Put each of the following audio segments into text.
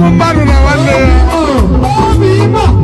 kó bá nù náà wá lé. ó mi mọ̀.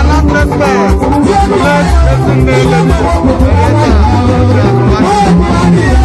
David ọmọ pé kọ́ la wà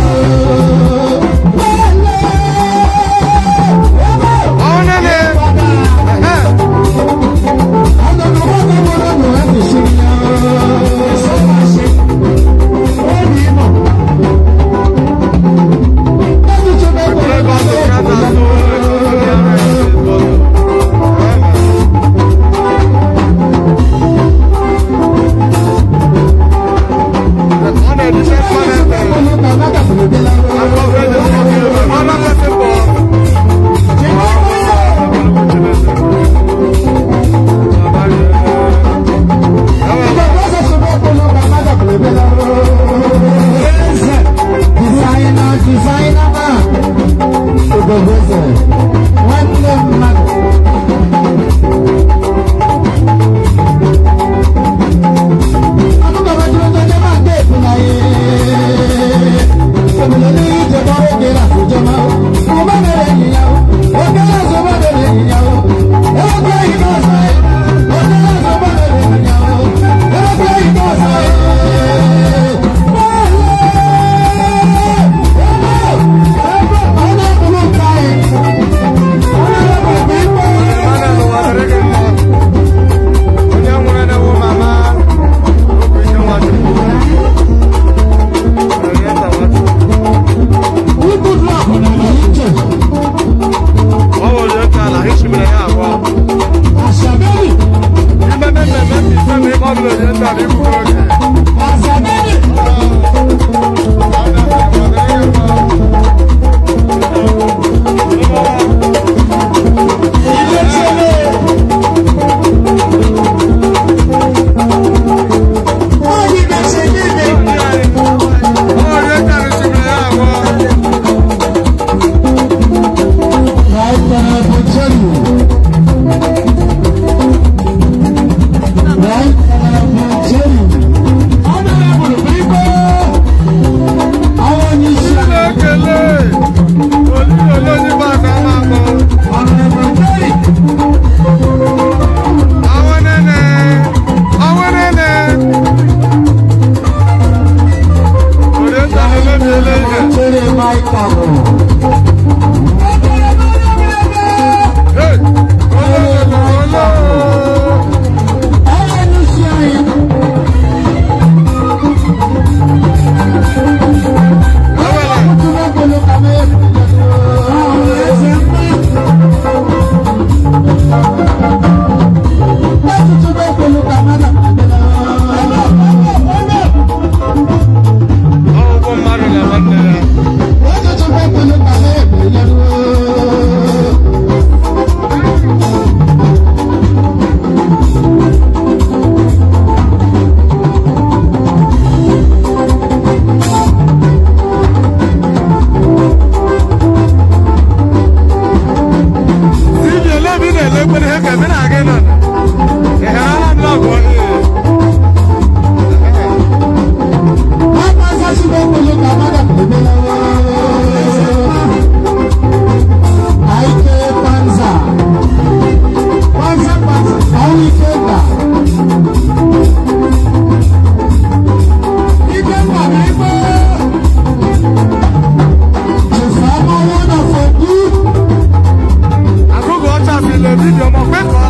fúláyà.